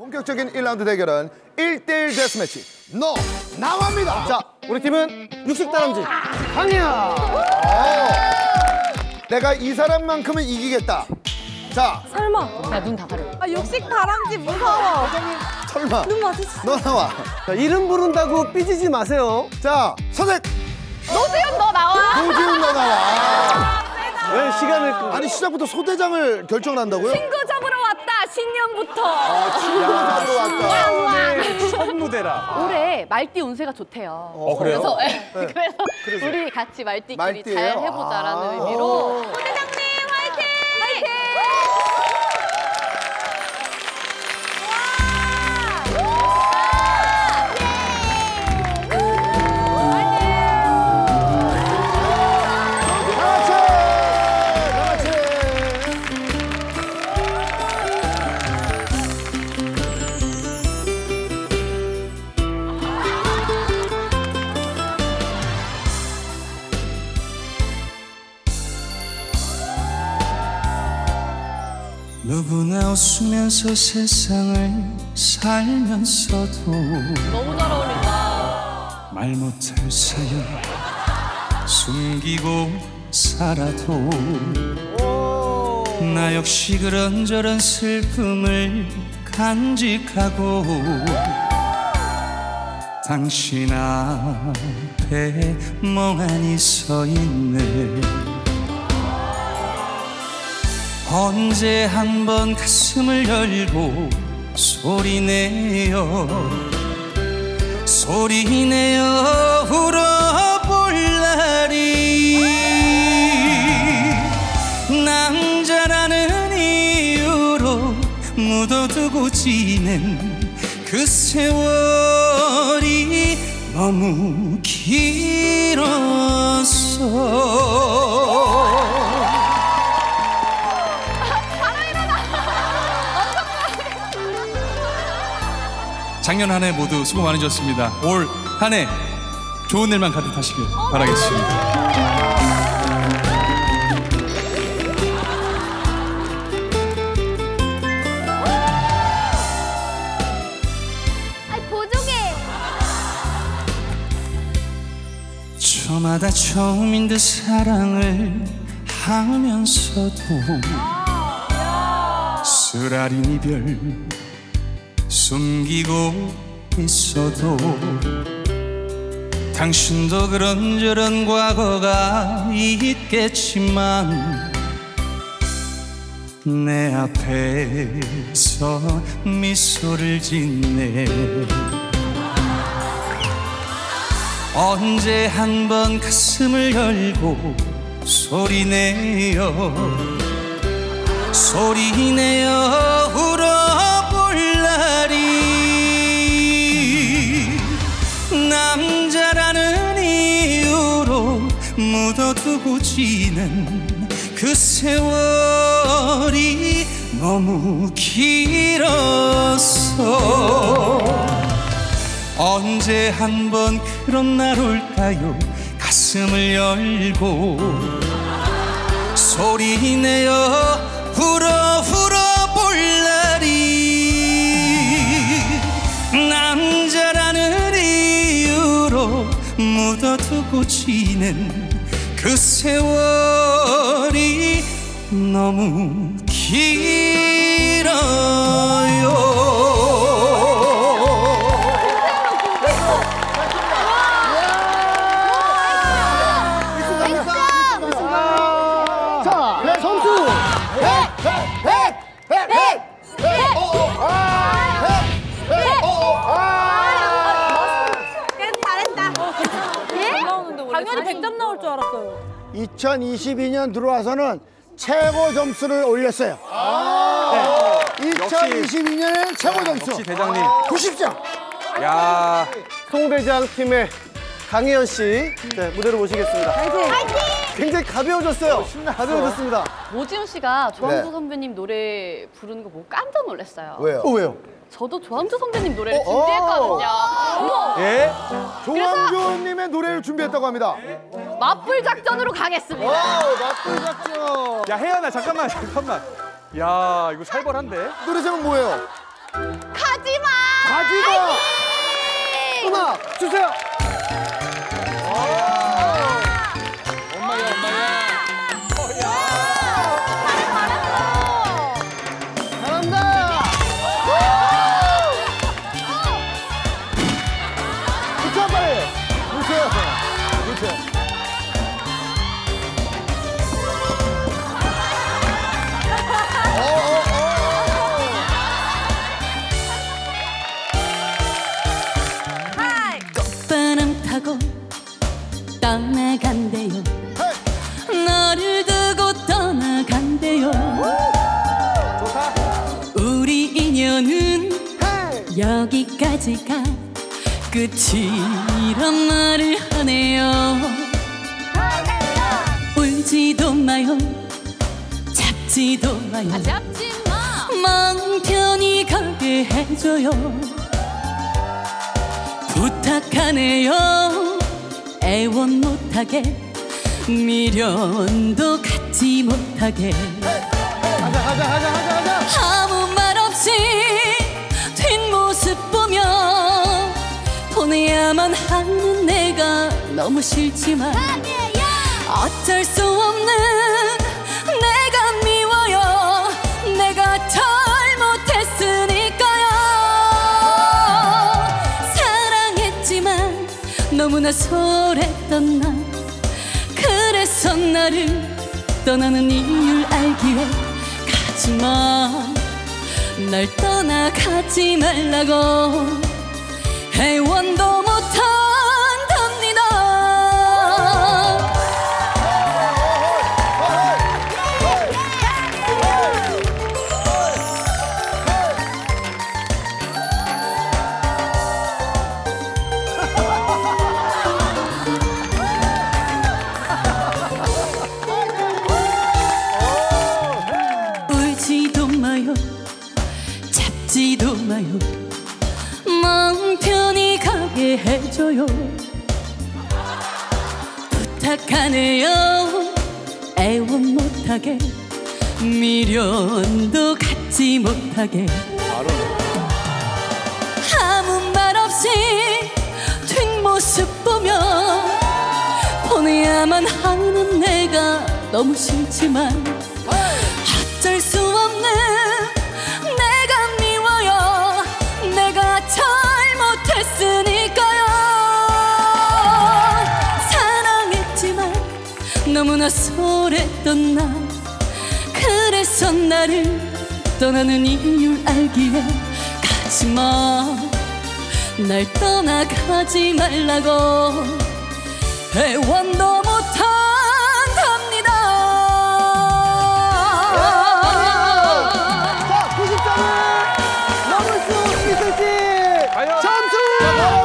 본격적인 1라운드 대결은 1대1 데스매치 너 나와입니다 자, 우리 팀은 육식 다람쥐 강이야. 내가 이 사람만큼은 이기겠다 자 설마. 야눈다 가려. 아 육식 다람쥐 무서워. 설마 눈 마주치. 너 나와 자, 이름 부른다고 삐지지 마세요. 자 선택 노지훈 너 나와. 노지훈 너 나와 왜 시간을 끄? 아니 시작부터 소대장을 결정을 한다고요? 친구 신년부터. 아 잡으러 왔다 첫 무대라. 올해 말띠 운세가 좋대요. 어, 그래요? 그래서, 예, 그래서, 우리 같이 말띠끼리 말띠예요? 잘 해보자라는 아. 의미로 누구나 웃으면서 세상을 살면서도 너무 잘 어울린다. 말 못할 사연 숨기고 살아도 나 역시 그런저런 슬픔을 간직하고 당신 앞에 멍하니 서 있네 언제 한번 가슴을 열고 소리내어 소리내어 울어볼 날이 남자라는 이유로 묻어두고 지낸 그 세월이 너무 길었어 작년 한 해 모두 수고 많으셨습니다. 올 한 해 좋은 일만 가득 하시길 바라겠습니다. 저마다 처음인 듯 사랑을 하면서도 쓰라린 이별 숨기고 있어도 당신도 그런저런 과거가 있겠지만 내 앞에서 미소를 짓네. 언제 한 번 가슴을 열고 소리내어 소리내어 지낸 그 세월이 너무 길었어 언제 한 번 그런 날 올까요? 가슴을 열고 소리내어 울어 울어볼 날이 남자라는 이유로 묻어두고 지낸 그 세월이 너무 길어요 자, 네, 점수. 잘했다. 당연히 100점 나올 줄 알았어요. 2022년 들어와서는 최고 점수를 올렸어요. 네. 2022년에 최고 점수 역시 대장님. 90점. 야. 송대장 팀의 강혜연 씨 네, 무대로 모시겠습니다. 굉장히 가벼워졌어요. 가벼워졌습니다. 노지훈 씨가 조항조 네. 선배님 노래 부르는 거 보고 깜짝 놀랐어요. 왜요? 어, 왜요? 저도 조항조 선배님 노래를 어, 준비했거든요. 어머, 예? 조항조님의 노래를 준비했다고 합니다 맞불 작전으로 가겠습니다. wow 맞불 작전 야 혜연아 잠깐만 잠깐만. 야 이거 살벌한데? 노래 제목 뭐예요? 가지마. 가지마. 음악 주세요. 엄마야 떠나간대요. 너를 두고 떠나간대요. 우리 인연은 여기까지가 끝이란 말을 하네요. 울지도 마요. 잡지도 마요. 잡지 마. 마음 편히 가게 해줘요. 부탁하네요 애원 못하게 미련도 갖지 못하게 가자 가자 가자 가자. 아무 말 없이 뒷모습 보며 보내야만 하는 내가 너무 싫지만 어쩔 수 없는 너무나 소홀했던 나 그래서 나를 떠나는 이유를 알기에 가지마. 날 떠나가지 말라고. 애원도 잡지도 마요. 마음 편히 가게 해줘요. 부탁하네요. 애원 못하게 미련도 갖지 못하게. 아무 말 없이 뒷모습 보며 보내야만 하는 내가 너무 싫지만 어쩔 수 없는 너무나 소홀했던 나. 그래서 나를 떠나는 이유를 알기에 가지마. 날 떠나가지 말라고. 애원도 못한답니다. 자 90점을 넘을 수 있을지. 점수!